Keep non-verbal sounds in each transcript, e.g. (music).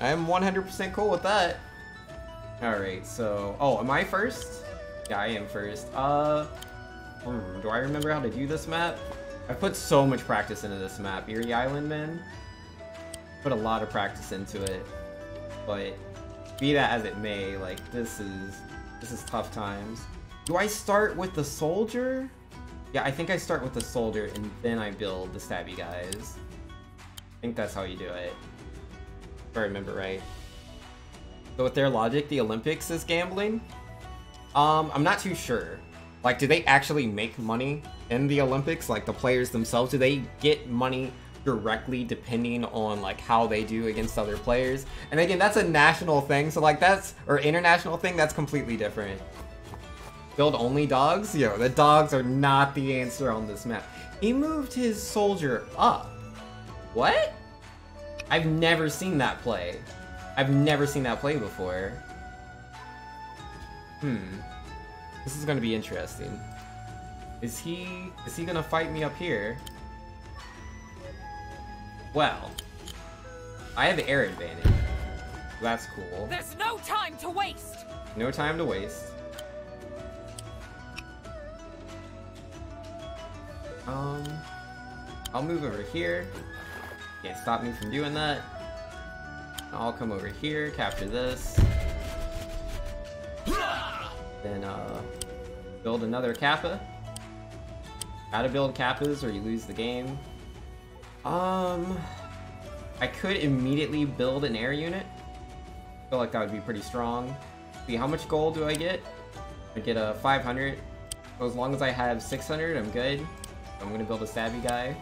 I am 100% cool with that. Alright, so... Oh, am I first? Yeah, I am first. Uh... Hmm, do I remember how to do this map? I've put so much practice into this map. Eerie Island, man. Put a lot of practice into it. But, be that as it may, like, this is... This is tough times. Do I start with the soldier? Yeah, I think I start with the soldier and then I build the stabby guys. I think that's how you do it. If I remember right. So with their logic, the Olympics is gambling? Um, I'm not too sure. Like, do they actually make money in the Olympics? Like, the players themselves, do they get money directly depending on, like, how they do against other players? And again, that's a national thing, so, like, that's, or international thing, that's completely different. Build only dogs? Yo, the dogs are not the answer on this map. He moved his soldier up. What? I've never seen that play. I've never seen that play before. Hmm. This is gonna be interesting. Is he... is he gonna fight me up here? Well. I have air advantage. That's cool. There's no time to waste! No time to waste. Um... I'll move over here. Can't stop me from doing that. I'll come over here, capture this. Then, uh, build another Kappa. Gotta build Kappas or you lose the game. Um, I could immediately build an air unit. feel like that would be pretty strong. See, how much gold do I get? I get a 500. So as long as I have 600, I'm good. I'm gonna build a savvy guy.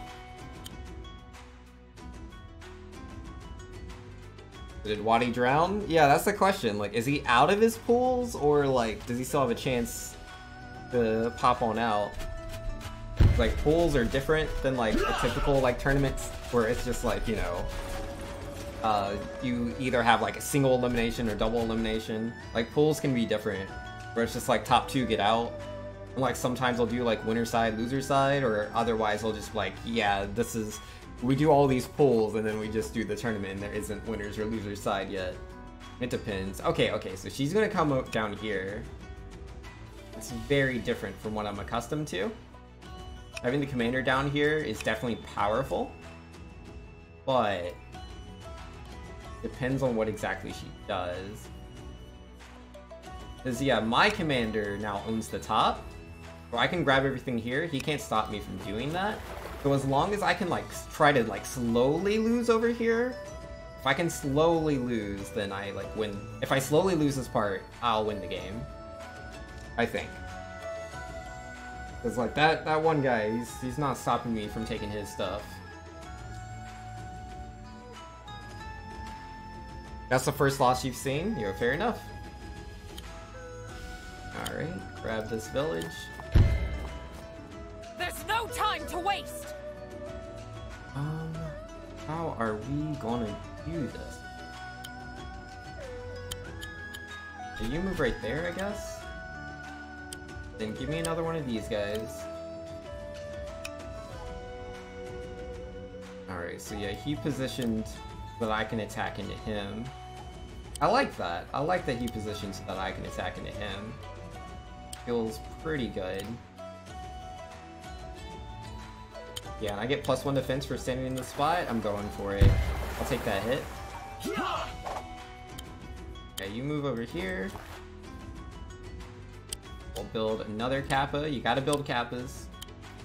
Did Wadi drown? Yeah, that's the question. Like, is he out of his pools, or like, does he still have a chance to pop on out? Like, pools are different than like a typical like tournaments where it's just like you know, uh, you either have like a single elimination or double elimination. Like pools can be different, where it's just like top two get out. And like sometimes they'll do like winner side, loser side, or otherwise they'll just like, yeah, this is we do all these pools and then we just do the tournament and there isn't winners or losers side yet. It depends. Okay, okay, so she's gonna come down here. It's very different from what I'm accustomed to. Having the commander down here is definitely powerful, but depends on what exactly she does. Because, yeah, my commander now owns the top, so I can grab everything here. He can't stop me from doing that. So as long as I can like try to like slowly lose over here, if I can slowly lose, then I like win. If I slowly lose this part, I'll win the game. I think. Cause like that that one guy, he's he's not stopping me from taking his stuff. That's the first loss you've seen? You're fair enough. Alright, grab this village. There's no time to waste! How are we gonna do this? Do you move right there, I guess? Then give me another one of these guys. Alright, so yeah, he positioned so that I can attack into him. I like that. I like that he positioned so that I can attack into him. Feels pretty good. Yeah, and I get plus one defense for standing in the spot. I'm going for it. I'll take that hit. Okay, you move over here. We'll build another Kappa. You gotta build Kappas.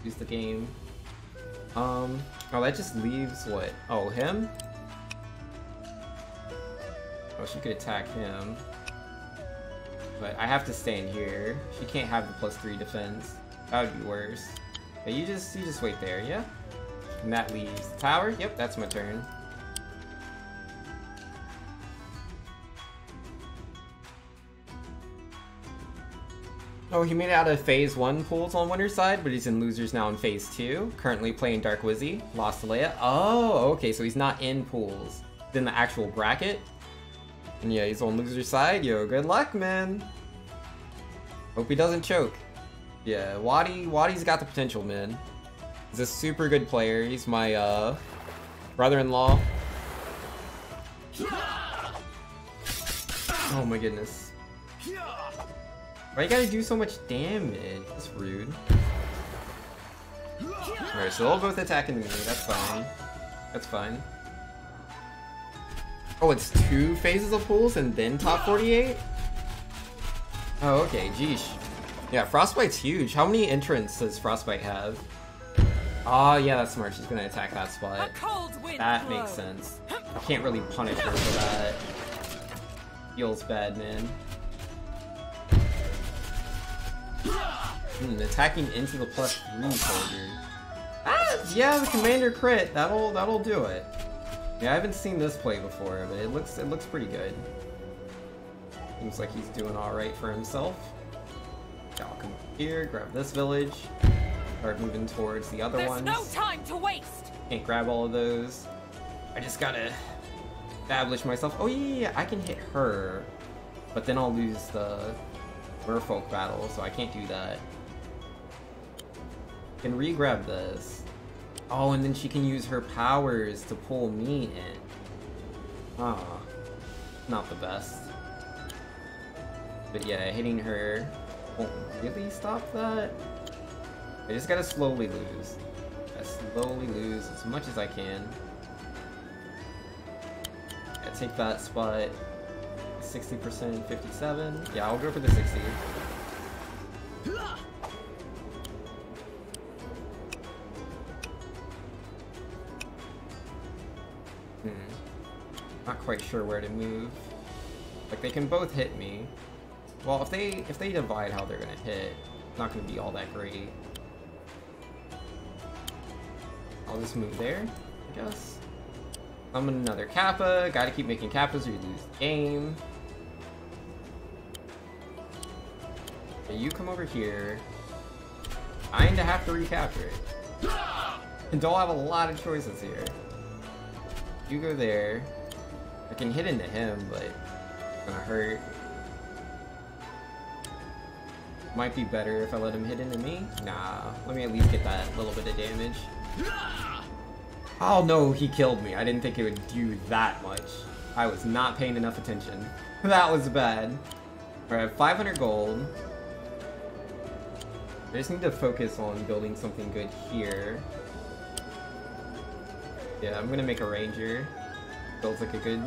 Use the game. Um, oh, that just leaves what? Oh, him? Oh, she could attack him. But I have to stay in here. She can't have the plus three defense. That would be worse. You just you just wait there, yeah? And that leaves the tower. Yep, that's my turn. Oh, he made it out of phase one pools on winner's side, but he's in losers now in phase two. Currently playing Dark Wizzy. Lost to Leia. Oh, okay, so he's not in pools. In the actual bracket. And yeah, he's on loser's side. Yo, good luck, man. Hope he doesn't choke. Yeah, Wadi, Wadi's got the potential, man. He's a super good player. He's my uh, brother-in-law. Oh my goodness. Why you gotta do so much damage? That's rude. Alright, so they'll both attack into me, that's fine. That's fine. Oh, it's two phases of pools and then top 48? Oh, okay, geesh. Yeah, Frostbite's huge. How many entrants does Frostbite have? Oh, yeah, that's smart. She's gonna attack that spot. That makes sense. I can't really punish her for that. Feels bad, man. Hmm, attacking into the plus three soldier. Ah, yeah, the commander crit. That'll that'll do it. Yeah, I haven't seen this play before, but it looks it looks pretty good. Seems like he's doing all right for himself. I'll come here, grab this village, start moving towards the other There's ones. no time to waste. Can't grab all of those. I just gotta establish myself. Oh yeah, yeah, yeah, I can hit her, but then I'll lose the merfolk battle, so I can't do that. Can re-grab this. Oh, and then she can use her powers to pull me in. Ah, not the best. But yeah, hitting her won't really stop that. I just gotta slowly lose. I slowly lose as much as I can. I take that spot. 60%, 57. Yeah, I'll go for the 60. Hmm. Not quite sure where to move. Like they can both hit me. Well, if they if they divide how they're gonna hit, not gonna be all that great. I'll just move there, I guess. I'm another Kappa. Gotta keep making Kappas or you lose the game. Okay, you come over here. Kinda have to recapture it. And don't have a lot of choices here. You go there. I can hit into him, but it's gonna hurt. Might be better if I let him hit into me. Nah, let me at least get that little bit of damage. Oh no, he killed me. I didn't think it would do that much. I was not paying enough attention. (laughs) That was bad. Alright, 500 gold. I just need to focus on building something good here. Yeah, I'm gonna make a ranger. Builds like a good,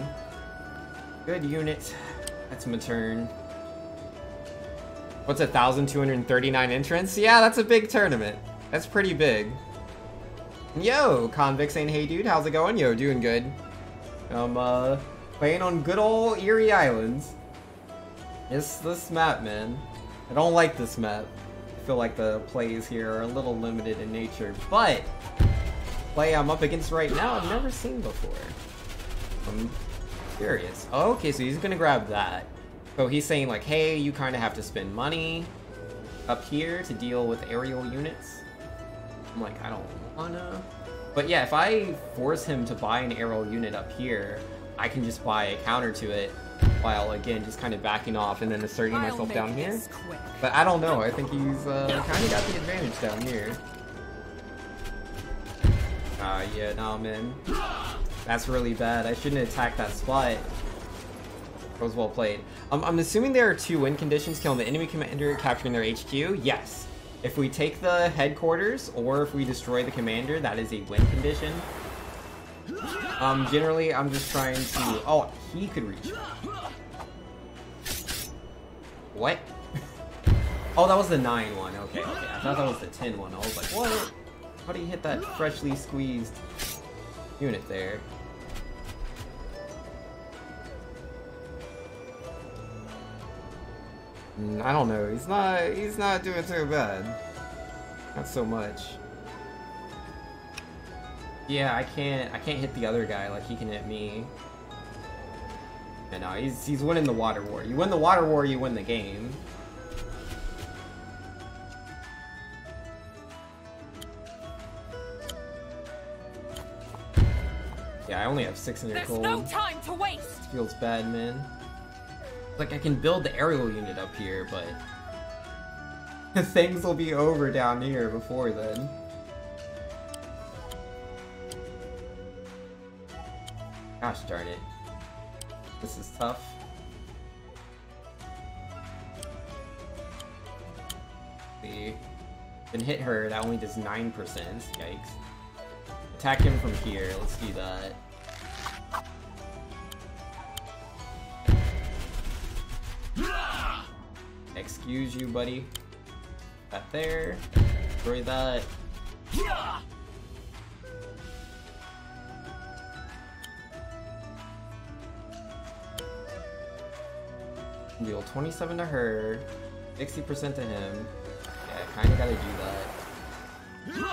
good unit. That's my turn. What's a 1,239 entrants? Yeah, that's a big tournament. That's pretty big. Yo, Convict saying, hey dude, how's it going? Yo, doing good. I'm, uh, playing on good old Erie Islands. It's this map, man. I don't like this map. I feel like the plays here are a little limited in nature, but play I'm up against right now I've never seen before. I'm curious. Okay, so he's gonna grab that. So he's saying like, hey, you kind of have to spend money up here to deal with aerial units. I'm like, I don't wanna. But yeah, if I force him to buy an aerial unit up here, I can just buy a counter to it while again just kind of backing off and then asserting I'll myself down here. quick. But I don't know. I think he's uh, kind of got the advantage down here. Ah, yeah, nah, man. That's really bad. I shouldn't attack that spot. That was well played. Um, I'm assuming there are two win conditions: killing the enemy commander, capturing their HQ. Yes. If we take the headquarters, or if we destroy the commander, that is a win condition. Um, generally, I'm just trying to. Oh, he could reach. What? (laughs) Oh, that was the 9 one. Okay, okay. I thought that was the 10 one. I was like, what? How do you hit that freshly squeezed unit there? Mm, I don't know. He's not. He's not doing too bad. Not so much. Yeah, I can't. I can't hit the other guy like he can hit me. And no, he's he's winning the water war. You win the water war, you win the game. Yeah, I only have 600 There's gold. There's no time to waste. Feels bad, man. Like, I can build the aerial unit up here, but... (laughs) Things will be over down here before then. Gosh darn it. This is tough. See. Then hit her, that only does 9%. Yikes. Attack him from here, let's do that. Excuse you, buddy. That there. Destroy that. Deal 27 to her, 60% to him. Yeah, kinda gotta do that.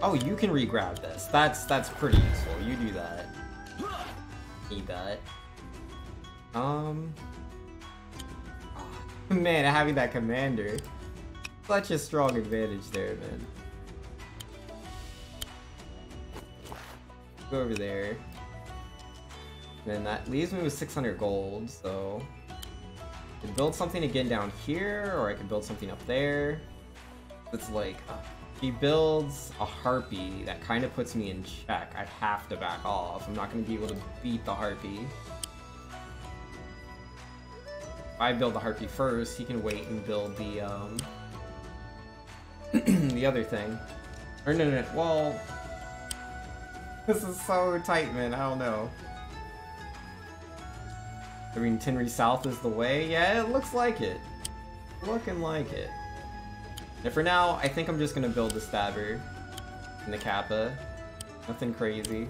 Oh, you can re-grab this. That's that's pretty useful. You do that. Need that. Um. (laughs) man, having that commander. Such a strong advantage there, man. Go over there. Then that leaves me with 600 gold, so... I can build something again down here, or I can build something up there. It's like, uh, he builds a Harpy that kind of puts me in check. I have to back off. I'm not going to be able to beat the Harpy. I build the Harpy first, he can wait and build the, um... (clears throat) the other thing. Or no, no, no, well... This is so tight, man. I don't know. I mean, Tenri South is the way? Yeah, it looks like it. Looking like it. And for now, I think I'm just gonna build the Stabber and the Kappa. Nothing crazy.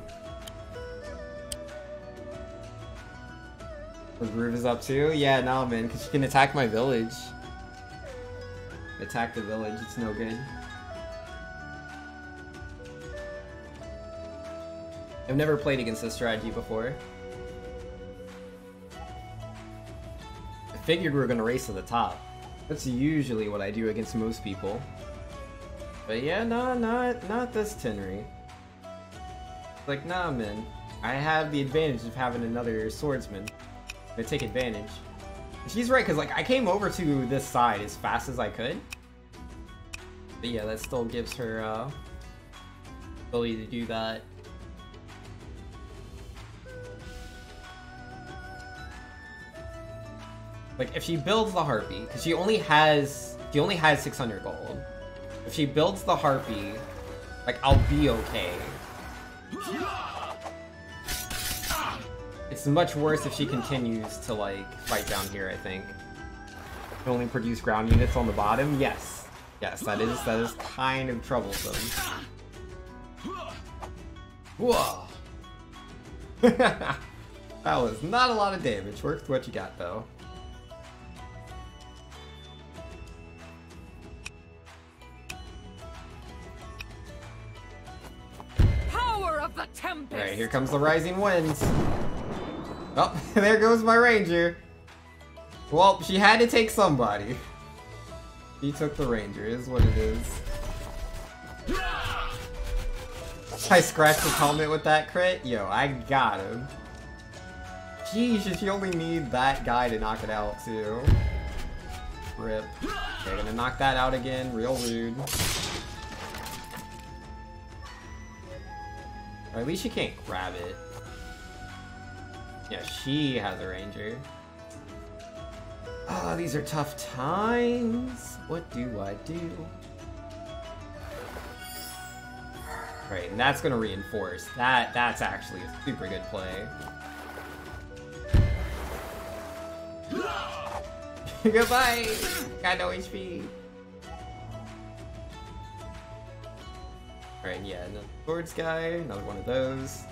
The Groove is up too? Yeah, no man, because you can attack my village. Attack the village, it's no good. I've never played against this strategy before. I figured we were gonna race to the top. That's usually what I do against most people. But yeah, no, not not this Tenri. Like, nah, man. I have the advantage of having another swordsman. Gonna take advantage. she's right, because like I came over to this side as fast as I could. But yeah, that still gives her uh, ability to do that. Like, if she builds the Harpy, because she only has, she only has 600 gold. If she builds the Harpy, like, I'll be okay. It's much worse if she continues to, like, fight down here, I think. Only produce ground units on the bottom? Yes. Yes, that is, that is kind of troublesome. Whoa! (laughs) that was not a lot of damage. Worked what you got, though. Power of the Tempest! Alright, here comes the rising winds. Oh, (laughs) there goes my ranger. Well, she had to take somebody. He took the ranger, is what it is. I scratched his helmet with that crit? Yo, I got him. Jeez, you only need that guy to knock it out, too. Rip. Okay, gonna knock that out again, real rude. Or at least she can't grab it. Yeah, she has a ranger. Ah, oh, these are tough times. What do I do? Right, and that's gonna reinforce. That that's actually a super good play. (laughs) Goodbye! Got no HP. Alright, yeah, another swords guy, another one of those.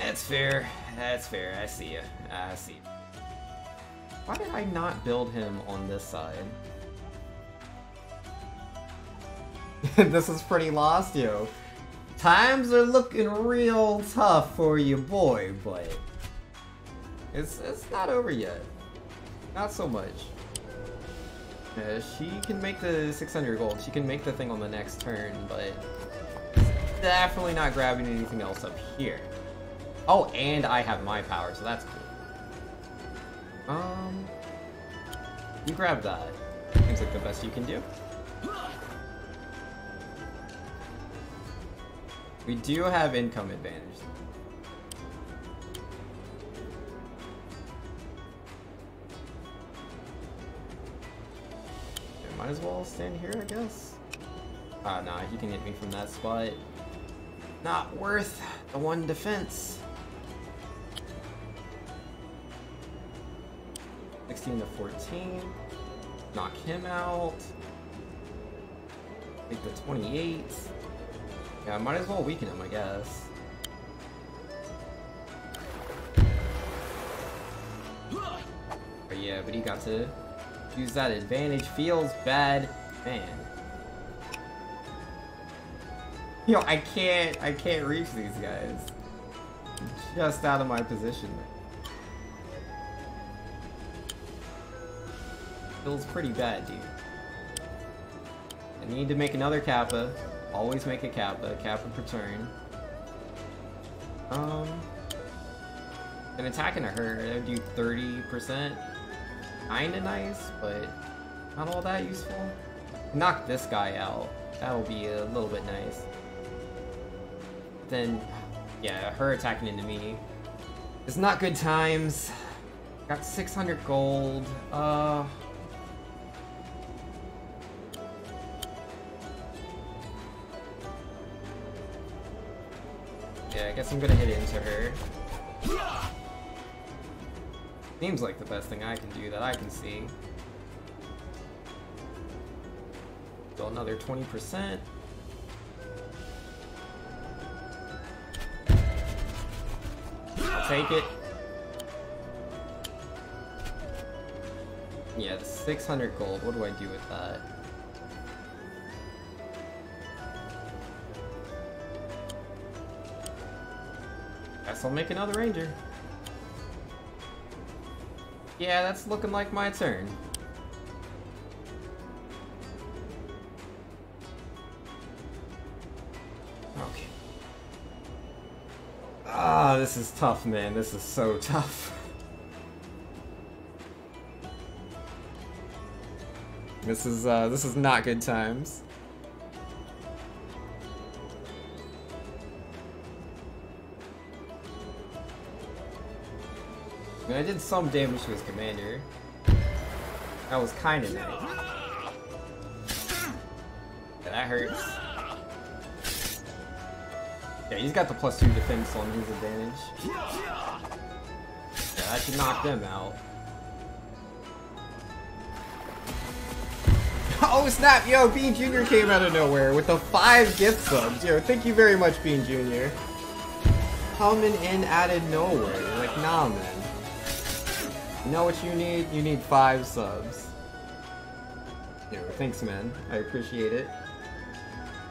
That's fair. That's fair. I see you. I see. Why did I not build him on this side? (laughs) this is pretty lost, yo. Times are looking real tough for you, boy, but it's it's not over yet. Not so much. Yeah, she can make the 600 gold. She can make the thing on the next turn, but definitely not grabbing anything else up here. Oh, and I have my power, so that's cool. Um, you grab that. Seems like the best you can do. We do have income advantage. Okay, might as well stand here, I guess. Ah, uh, nah, he can hit me from that spot. Not worth the one defense. 16 to 14. Knock him out. Take the 28. Yeah, I might as well weaken him, I guess. But yeah, but he got to use that advantage. Feels bad. Man. Yo, I can't, I can't reach these guys. Just out of my position. Feels pretty bad, dude. I need to make another Kappa. Always make a Kappa. Kappa per turn. Um... An attack and a hurt, I would do 30%. Kinda nice, but not all that useful. Knock this guy out. That'll be a little bit nice. Then, yeah, her attacking into me. It's not good times. Got 600 gold. Uh... I'm gonna hit into her. Seems like the best thing I can do that I can see. So another 20%. I'll take it. Yeah, 600 gold. What do I do with that? Guess I'll make another ranger. Yeah, that's looking like my turn. Okay. Ah, this is tough, man. This is so (laughs) tough. This is, uh, this is not good times. I, did some damage to his commander. That was kind of nice. Yeah, that hurts. Yeah, he's got the plus two defense on his advantage. Yeah, that should knock them out. (laughs) oh snap, yo, Bean Jr. came out of nowhere with the five gift subs. Yo, thank you very much, Bean Jr. Coming in out of nowhere. Like, nah, man. You know what you need? You need five subs. Yo, thanks, man. I appreciate it.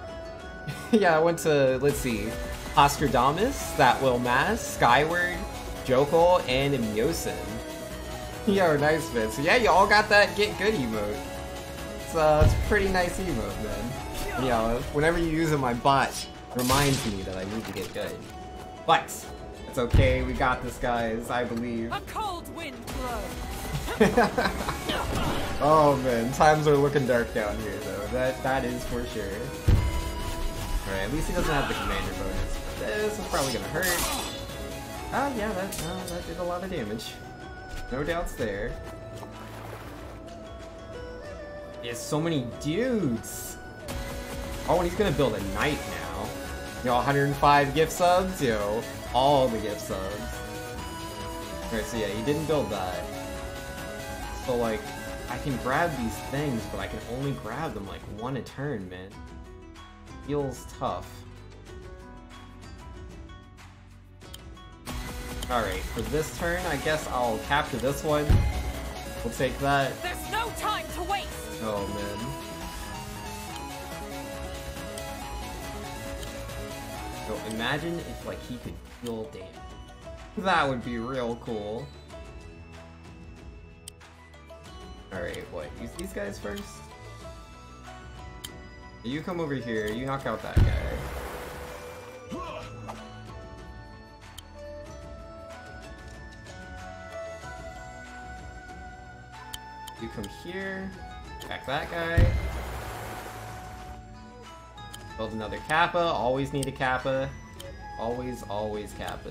(laughs) yeah, I went to, let's see, Ostradamus, That Will Mass, Skyward, Jokol, and Myosin. (laughs) Yo, nice, man. So yeah, you all got that Get Good emote. It's, uh, it's a pretty nice emote, man. You know, whenever you use it, my bot reminds me that I need to get good. But, okay, we got this, guys, I believe. A cold wind (laughs) oh man, times are looking dark down here though. That that is for sure. Alright, at least he doesn't have the commander bonus. This is probably gonna hurt. Oh yeah, that uh, that did a lot of damage. No doubts there. He has so many dudes. Oh, and he's gonna build a knight now. You know, 105 gift subs, yo, all the gift subs. Alright, so yeah, he didn't build that. So like, I can grab these things, but I can only grab them like one a turn, man. Feels tough. Alright, for this turn, I guess I'll capture this one. We'll take that. There's no time to waste! Oh, man. So imagine if, like, he could damage. That would be real cool. Alright, what? Use these guys first? You come over here, you knock out that guy. You come here, attack that guy. Build another Kappa, always need a Kappa. Always, always Kappa.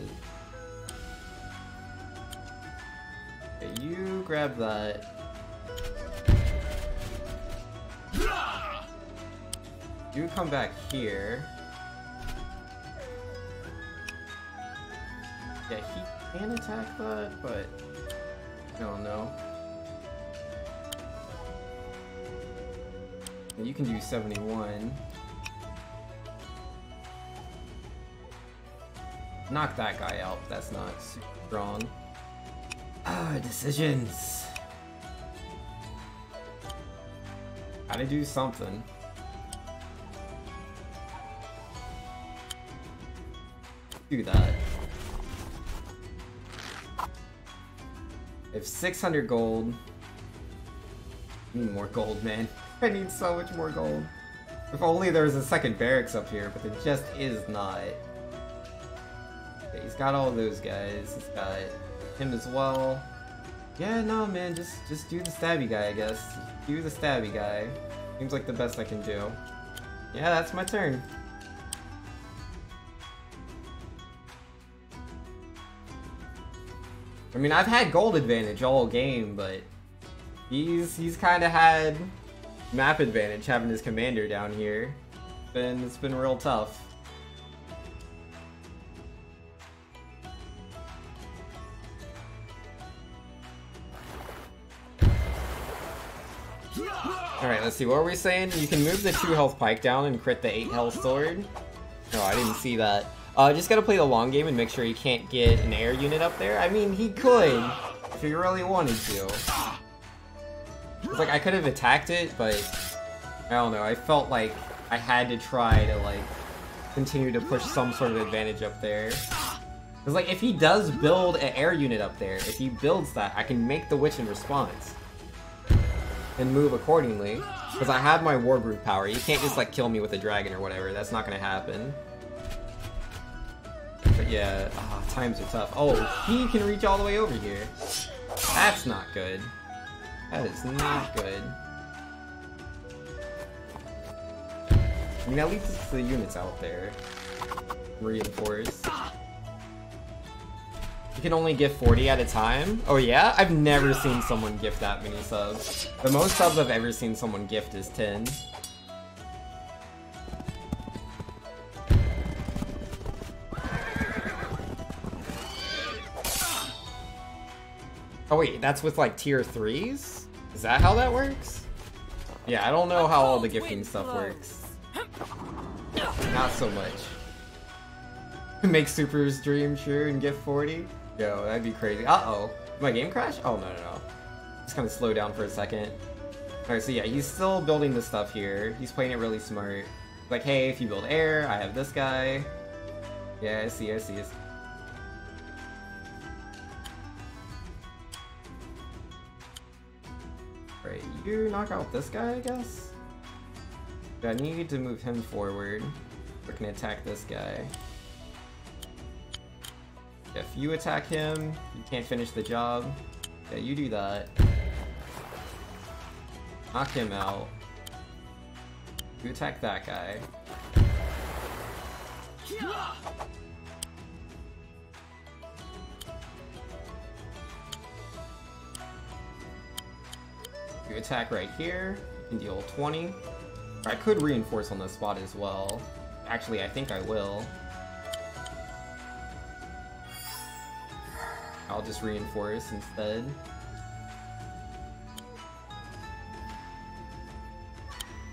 Okay, you grab that. You come back here. Yeah, he can attack that, but I don't know. You can do 71. Knock that guy out. That's not super strong. Ah, decisions. Gotta do something. Do that. If 600 gold. I need more gold, man. (laughs) I need so much more gold. If only there was a second barracks up here, but there just is not. Got all those guys. He's got him as well. Yeah, no, man, just just do the stabby guy, I guess. Do the stabby guy. Seems like the best I can do. Yeah, that's my turn. I mean, I've had gold advantage all game, but he's he's kind of had map advantage having his commander down here. It's been it's been real tough. Alright, let's see, what are we saying? You can move the 2 health pike down and crit the 8 health sword. No, I didn't see that. Uh, just gotta play the long game and make sure he can't get an air unit up there. I mean, he could, if he really wanted to. It's like, I could have attacked it, but I don't know, I felt like I had to try to, like, continue to push some sort of advantage up there. Because, like, if he does build an air unit up there, if he builds that, I can make the witch in response and move accordingly. Because I have my Wargroove power. You can't just like kill me with a dragon or whatever. That's not gonna happen. But yeah, oh, times are tough. Oh, he can reach all the way over here. That's not good. That is not good. I mean, at least it's the units out there. Reinforced. You can only gift 40 at a time? Oh yeah? I've never seen someone gift that many subs. The most subs I've ever seen someone gift is 10. Oh wait, that's with like tier 3s? Is that how that works? Yeah, I don't know how all the gifting stuff works. Not so much. (laughs) Make Super's dream true and gift 40? Yo, that'd be crazy. Uh-oh. My game crash? Oh, no, no, no. Just kind of slow down for a second. Alright, so yeah, he's still building the stuff here. He's playing it really smart. Like, hey, if you build air, I have this guy. Yeah, I see, I see. I see. Right, you knock out this guy, I guess? I need to move him forward. We can attack this guy. If you attack him, you can't finish the job. Yeah, you do that. Knock him out. You attack that guy. You attack right here, you can deal 20. I could reinforce on this spot as well. Actually, I think I will. I'll just reinforce instead.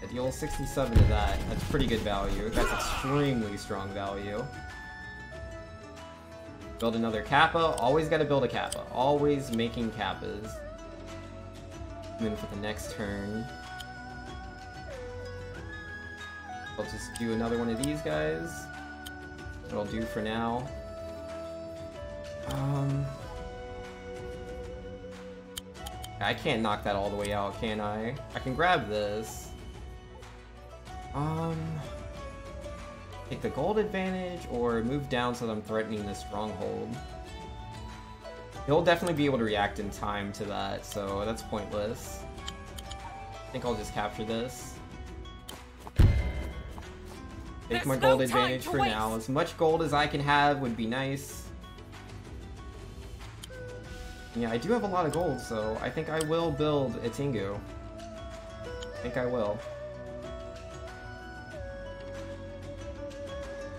I deal 67 to that. That's pretty good value. That's extremely strong value. Build another Kappa. Always gotta build a Kappa. Always making Kappas. And then for the next turn, I'll just do another one of these guys. That'll do for now. Um, I can't knock that all the way out, can I? I can grab this. Um, take the gold advantage or move down so that I'm threatening the stronghold. He'll definitely be able to react in time to that, so that's pointless. I think I'll just capture this. Take There's my gold time advantage for now. As much gold as I can have would be nice. Yeah, I do have a lot of gold, so I think I will build a Tingu. I think I will.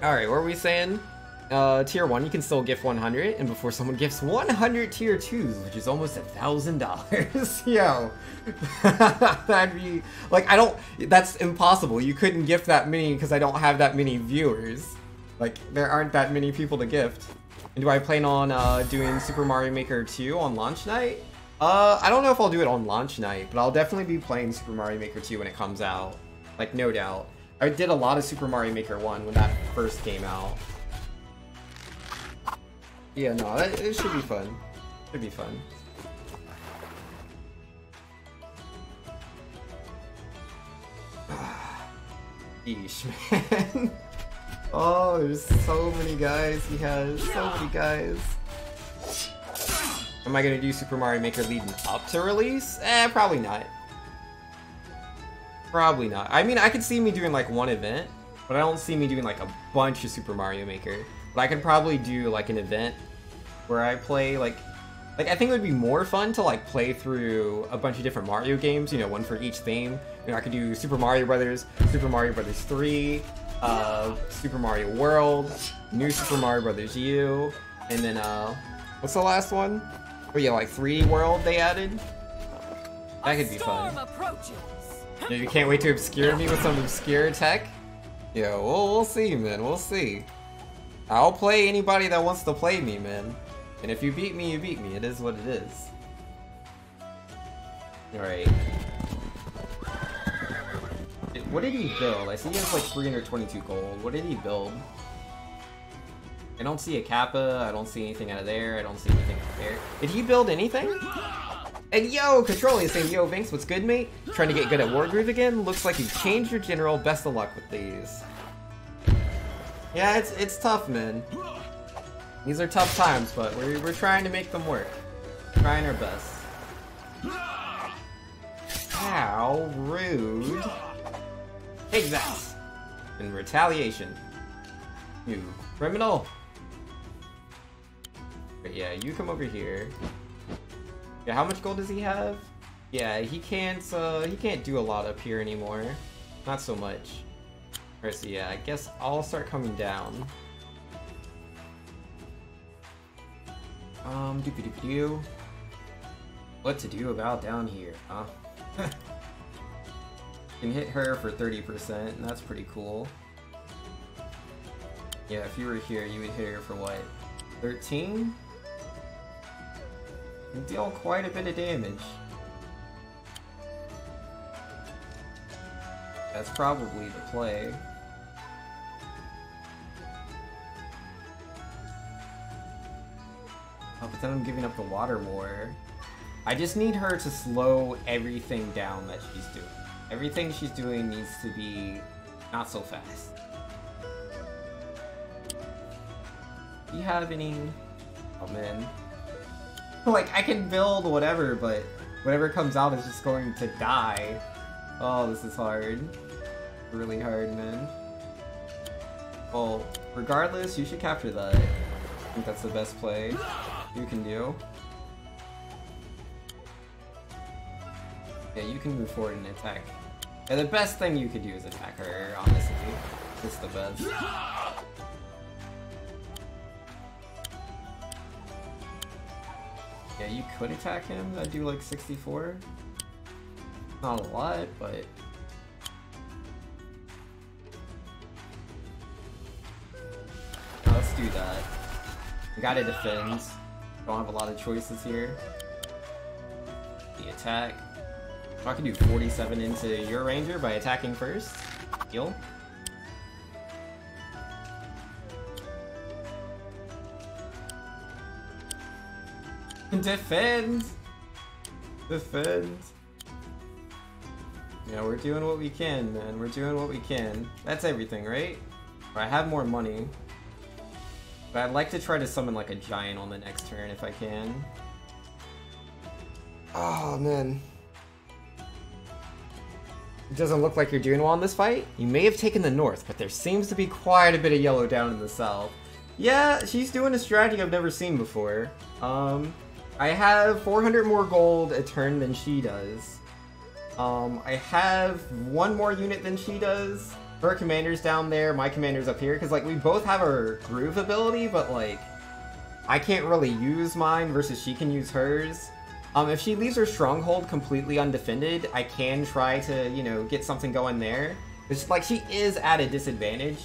Alright, what were we saying? Uh, tier 1, you can still gift 100, and before someone gifts 100 tier 2s, which is almost a $1,000, (laughs) yo, (laughs) that'd be, like, I don't, that's impossible, you couldn't gift that many because I don't have that many viewers. Like, there aren't that many people to gift. And do I plan on uh, doing Super Mario Maker 2 on launch night? Uh, I don't know if I'll do it on launch night, but I'll definitely be playing Super Mario Maker 2 when it comes out. Like, no doubt. I did a lot of Super Mario Maker 1 when that first came out. Yeah, no, that, it should be fun. Should be fun. (sighs) Eesh, (laughs) man. Oh, there's so many guys he has. So many guys. Am I gonna do Super Mario Maker leading up to release? Eh, probably not. Probably not. I mean, I could see me doing like one event, but I don't see me doing like a bunch of Super Mario Maker. But I could probably do like an event where I play like like I think it would be more fun to like play through a bunch of different Mario games, you know, one for each theme. You know, I could do Super Mario Brothers, Super Mario Brothers 3, uh, Super Mario World, New Super Mario Brothers U, and then uh, what's the last one? Oh yeah, like 3D World they added. That could be fun. Yeah, you can't wait to obscure me with some obscure tech. Yeah, we'll, we'll see, man. We'll see. I'll play anybody that wants to play me, man. And if you beat me, you beat me. It is what it is. Alright. What did he build? I see he has like 322 gold. What did he build? I don't see a Kappa. I don't see anything out of there. I don't see anything out there. Did he build anything? And yo, Control is saying, yo, Vinks, what's good, mate? Trying to get good at Wargroove again? Looks like you changed your general. Best of luck with these. Yeah, it's it's tough, man. These are tough times, but we're, we're trying to make them work. Trying our best. How rude. Take that! In retaliation. You criminal! But yeah, you come over here. Yeah, how much gold does he have? Yeah, he can't, uh, he can't do a lot up here anymore. Not so much. Alright, so yeah, I guess I'll start coming down. Um, doo doo doo. What to do about down here, huh? (laughs) Can hit her for 30%, and that's pretty cool. Yeah, if you were here, you would hit her for what? 13? You deal quite a bit of damage. That's probably the play. Oh, but then I'm giving up the Water War. I just need her to slow everything down that she's doing. Everything she's doing needs to be not so fast. Do you have any... Oh man. like, I can build whatever, but whatever comes out is just going to die. Oh, this is hard. Really hard, man. Well, regardless, you should capture that. I think that's the best play you can do. Yeah, you can move forward and attack. The best thing you could do is attack her, honestly. It's the best. Yeah, you could attack him. That'd do like 64. Not a lot, but... Let's do that. We gotta defend. Don't have a lot of choices here. The attack. I can do 47 into your ranger by attacking first. Heal. Defend! Defend! Yeah, we're doing what we can, man. We're doing what we can. That's everything, right? I have more money. But I'd like to try to summon like a giant on the next turn if I can. Oh, man. It doesn't look like you're doing well in this fight. You may have taken the north, but there seems to be quite a bit of yellow down in the south. Yeah, she's doing a strategy I've never seen before. Um, I have 400 more gold a turn than she does. Um, I have one more unit than she does, her commander's down there, my commander's up here, because like we both have our groove ability, but like I can't really use mine versus she can use hers. Um, if she leaves her stronghold completely undefended, I can try to, you know, get something going there. It's like she is at a disadvantage,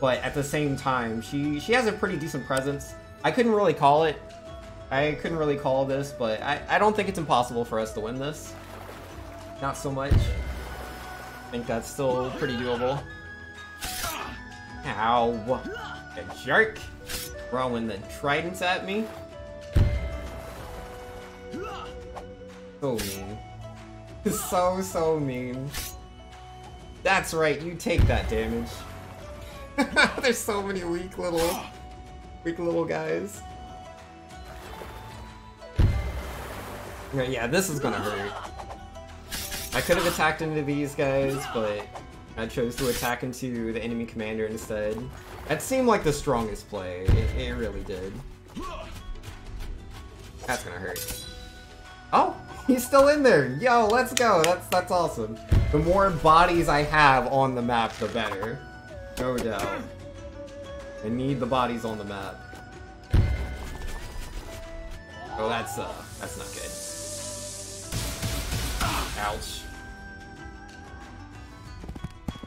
but at the same time, she she has a pretty decent presence. I couldn't really call it. I couldn't really call this, but I, I don't think it's impossible for us to win this. Not so much. I think that's still pretty doable. Ow. A jerk. Throwing the tridents at me. So mean. (laughs) So, so mean. That's right, you take that damage. (laughs) There's so many weak little, weak little guys. Yeah, this is gonna hurt. I could have attacked into these guys, but I chose to attack into the enemy commander instead. That seemed like the strongest play. It, it really did. That's gonna hurt. Oh, he's still in there. Yo, let's go. That's that's awesome. The more bodies I have on the map, the better. No doubt. I need the bodies on the map. Oh, that's uh, that's not good. Ouch.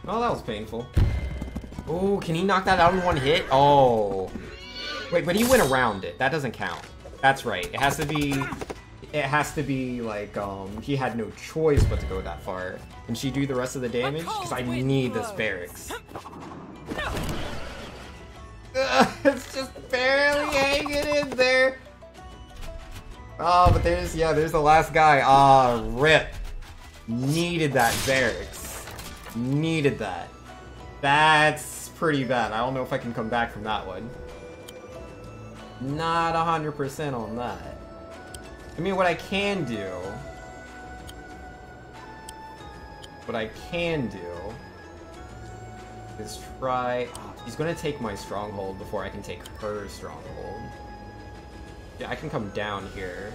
Oh, that was painful. Oh, can he knock that out in one hit? Oh. Wait, but he went around it. That doesn't count. That's right. It has to be... It has to be, like, um... He had no choice but to go that far. Can she do the rest of the damage? Because I need this barracks. (laughs) (laughs) it's just barely hanging in there. Oh, but there's... Yeah, there's the last guy. Ah, oh, rip. Needed that barracks. Needed that. That's pretty bad. I don't know if I can come back from that one. Not a 100% on that. I mean, what I can do... What I can do... Is try... Oh, he's gonna take my stronghold before I can take her stronghold. Yeah, I can come down here.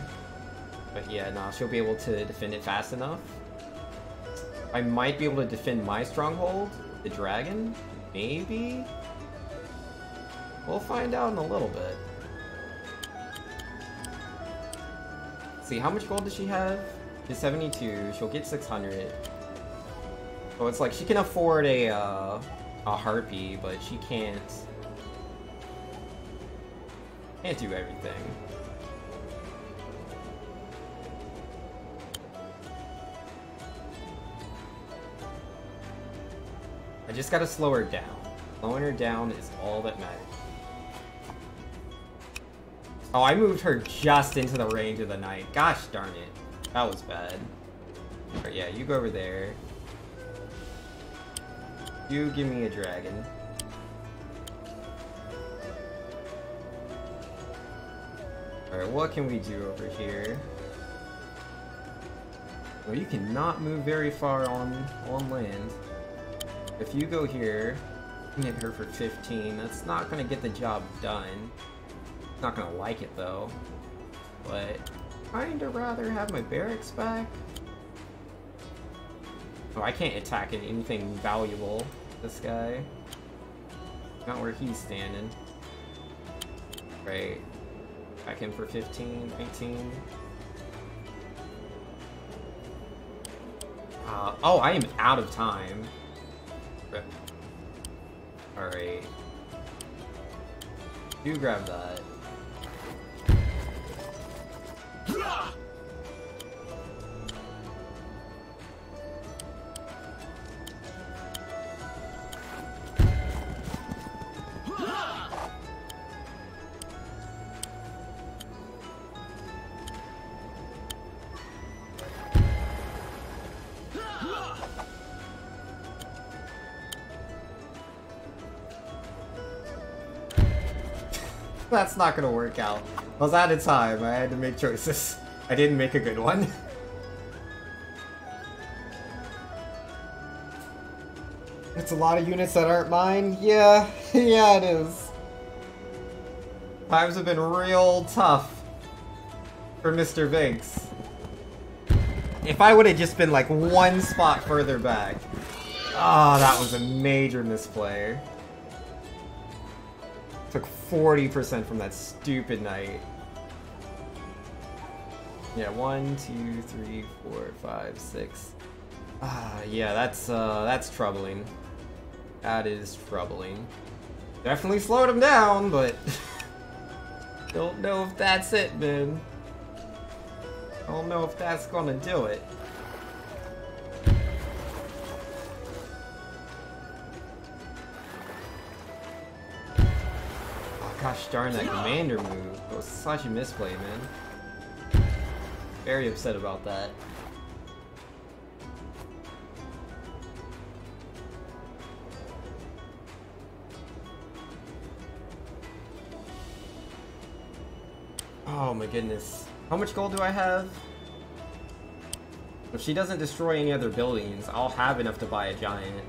But yeah, no, she'll be able to defend it fast enough. I might be able to defend my stronghold, the dragon? Maybe? We'll find out in a little bit. See, how much gold does she have? She's 72, she'll get 600. So it's like, she can afford a, uh, a harpy, but she can't... Can't do everything. I just gotta slow her down. Slowing her down is all that matters. Oh, I moved her just into the range of the knight. Gosh darn it. That was bad. But yeah, you go over there. You give me a dragon. Alright, what can we do over here? Well, you cannot move very far on, on land. If you go here, hit her for 15, that's not gonna get the job done. Not gonna like it though. But kinda rather have my barracks back. Oh, I can't attack anything valuable. This guy. Not where he's standing. Right. Back in for 15, 19. Uh, oh, I am out of time. Alright. Do grab that. That's not gonna work out. I was out of time, I had to make choices. I didn't make a good one. (laughs) it's a lot of units that aren't mine? Yeah, (laughs) yeah it is. Times have been real tough for Mr. Vinks. If I would have just been like one spot further back, Oh, that was a major misplay. Took 40% from that stupid knight. Yeah, one, two, three, four, five, six. Ah, yeah, that's uh, that's troubling. That is troubling. Definitely slowed him down, but (laughs) don't know if that's it, man. I don't know if that's gonna do it. Darn that commander move. It was such a misplay, man. Very upset about that. Oh my goodness. How much gold do I have? If she doesn't destroy any other buildings, I'll have enough to buy a giant.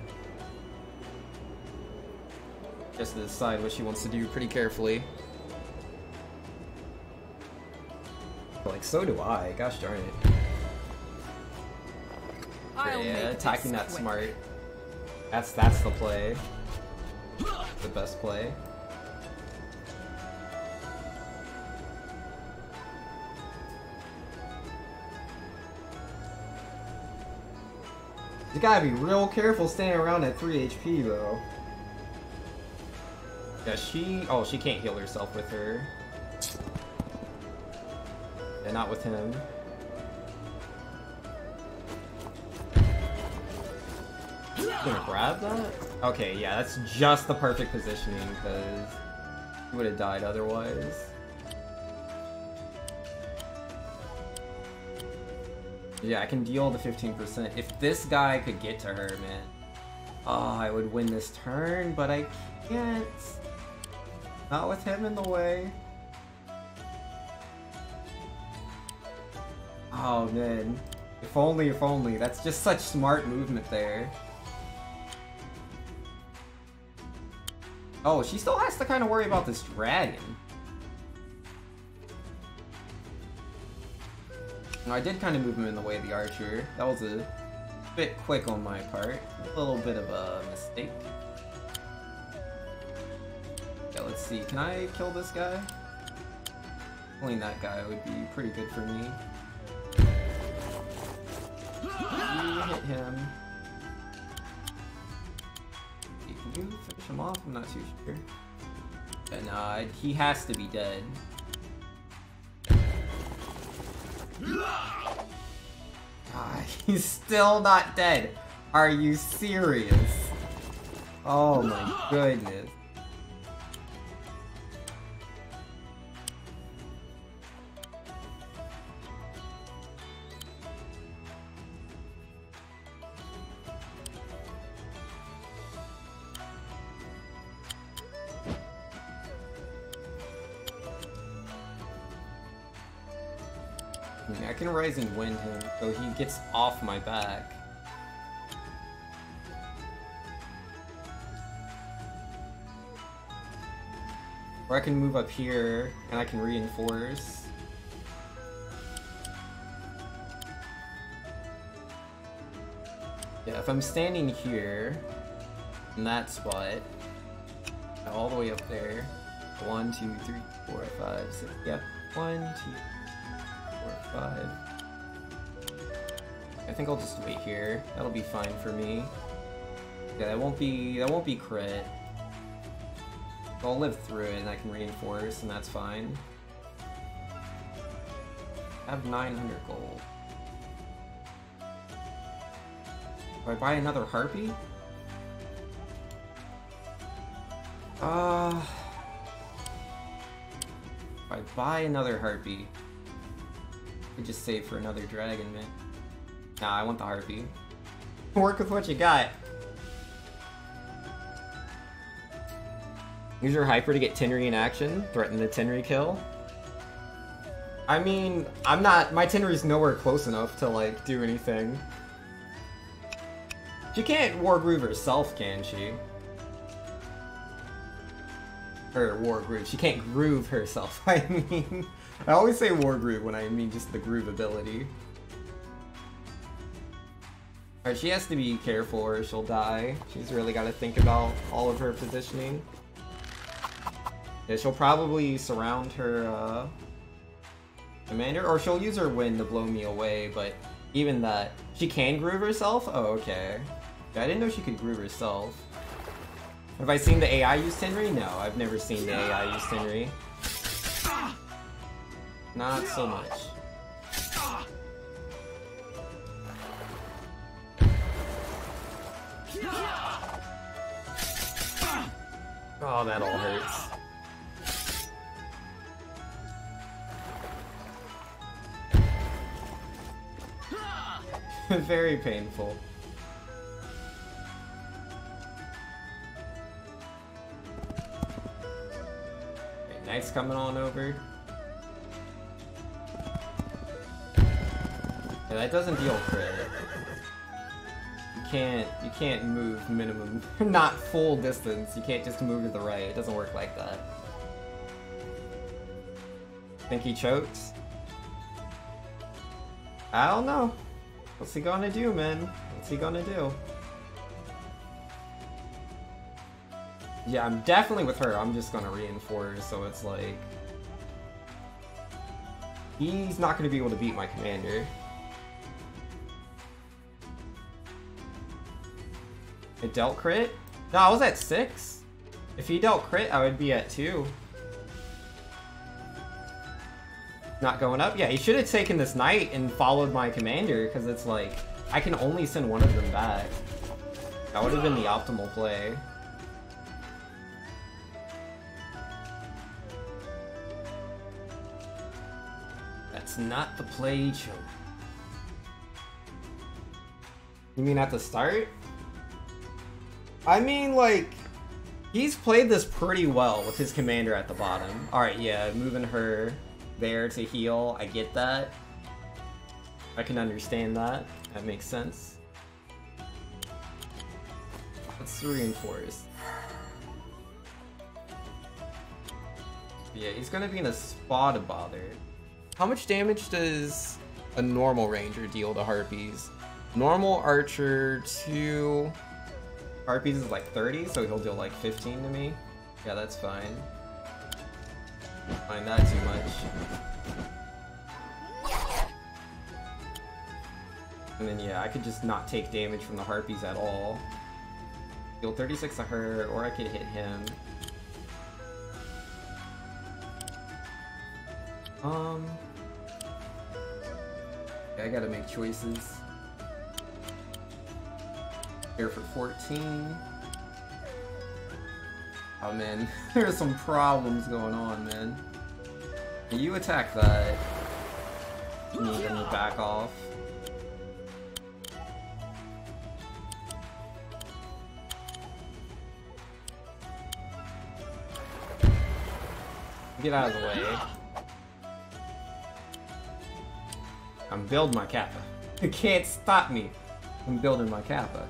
Just to decide what she wants to do pretty carefully. Like, so do I. Gosh darn it. I'll yeah, attacking that smart. That's that's the play. The best play. You gotta be real careful standing around at 3 HP though. Yeah, she... Oh, she can't heal herself with her. Yeah, not with him. Gonna grab that? Okay, yeah, that's just the perfect positioning, because he would have died otherwise. Yeah, I can deal the 15%. If this guy could get to her, man, oh, I would win this turn, but I can't. Not with him in the way. Oh, man. If only, if only. That's just such smart movement there. Oh, she still has to kind of worry about this dragon. I did kind of move him in the way of the archer. That was a bit quick on my part. A little bit of a mistake. Let's see. Can I kill this guy? Killing that guy would be pretty good for me. You hit him. Can you finish him off? I'm not too sure. And uh, he has to be dead. Ah, (laughs) he's still not dead. Are you serious? Oh my goodness. Rise and win him, so he gets off my back. Or I can move up here, and I can reinforce. Yeah, if I'm standing here, in that spot, all the way up there, one, two, three, four, five, six, yeah, one, two, four, five. I think I'll just wait here. That'll be fine for me. Yeah, that won't be that won't be crit. I'll live through it and I can reinforce and that's fine. I have 900 gold. Do I buy another harpy? Uh if I buy another harpy, I just save for another dragon, man. Nah, I want the harpy. Work with what you got. Use your hyper to get Tenri in action. Threaten the Tenri kill. I mean, I'm not. My Tenri's nowhere close enough to like do anything. She can't Wargroove herself, can she? Or Wargroove. She can't groove herself. (laughs) I mean, I always say Wargroove when I mean just the groove ability. She has to be careful or she'll die. She's really got to think about all of her positioning. Yeah, she'll probably surround her uh, commander, or she'll use her wind to blow me away, but even that, she can groove herself? Oh, okay. Yeah, I didn't know she could groove herself. Have I seen the AI use Tenri? No, I've never seen the AI use Tenri. Not so much. Oh, that all hurts. (laughs) Very painful. Okay, coming on over. Yeah, that doesn't deal crit. Can't you can't move minimum (laughs) not full distance. You can't just move to the right. It doesn't work like that. Think he chokes? I don't know. What's he gonna do, man? What's he gonna do? Yeah, I'm definitely with her. I'm just gonna reinforce, so it's like... He's not gonna be able to beat my commander. It dealt crit? No, I was at 6. If he dealt crit, I would be at 2. Not going up? Yeah, he should have taken this knight and followed my commander, because it's like, I can only send one of them back. That would have been the optimal play. That's not the play he chose. You mean at the start? I mean, like, he's played this pretty well with his commander at the bottom. Alright, yeah, moving her there to heal, I get that. I can understand that. That makes sense. Let's reinforce. Yeah, he's gonna be in a spot of bother. How much damage does a normal ranger deal to harpies? Normal archer to harpies is like 30, so he'll deal like 15 to me. Yeah, that's fine. Find that too much. And then yeah, I could just not take damage from the harpies at all. Deal 36 to her, or I could hit him. Um... I gotta make choices. Here for 14. Oh man, (laughs) there's some problems going on, man. You attack that. Need them to back off. Get out of the way. I'm building my kappa. (laughs) You can't stop me from building my kappa.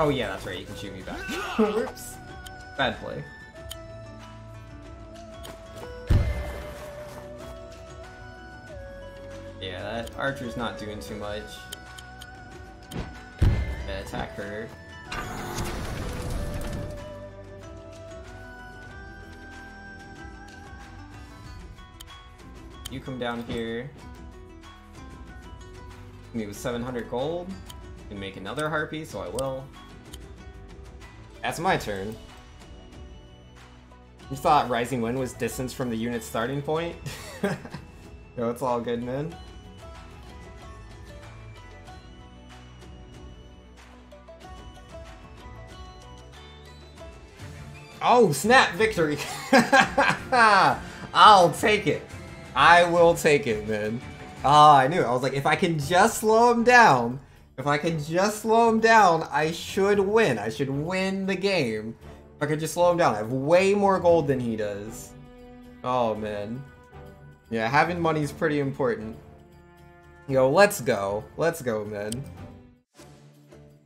Oh yeah, that's right, you can shoot me back. (laughs) Whoops. Bad play. Yeah, that archer's not doing too much. Yeah, attack her. You come down here. Me with 700 gold. And make another harpy, so I will. That's my turn. You thought Rising Wind was distance from the unit's starting point? (laughs) no, it's all good, man. Oh, snap! Victory! (laughs) I'll take it. I will take it, man. Ah, oh, I knew it. I was like, if I can just slow him down, if I can just slow him down, I should win. I should win the game. If I could just slow him down. I have way more gold than he does. Oh, man. Yeah, having money is pretty important. Yo, let's go. Let's go, man.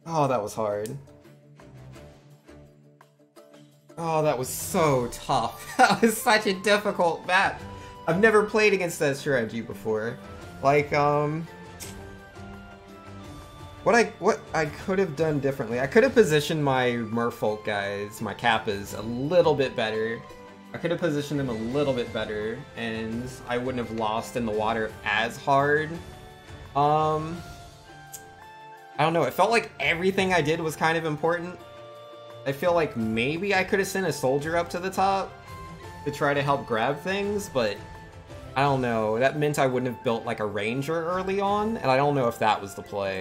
Oh, that was hard. Oh, that was so tough. (laughs) That was such a difficult map. I've never played against that strategy before. Like, um... What I what I could have done differently, I could have positioned my merfolk guys, my kappas, a little bit better. I could have positioned them a little bit better, and I wouldn't have lost in the water as hard. Um, I don't know, it felt like everything I did was kind of important. I feel like maybe I could have sent a soldier up to the top to try to help grab things, but I don't know. That meant I wouldn't have built like a ranger early on, and I don't know if that was the play.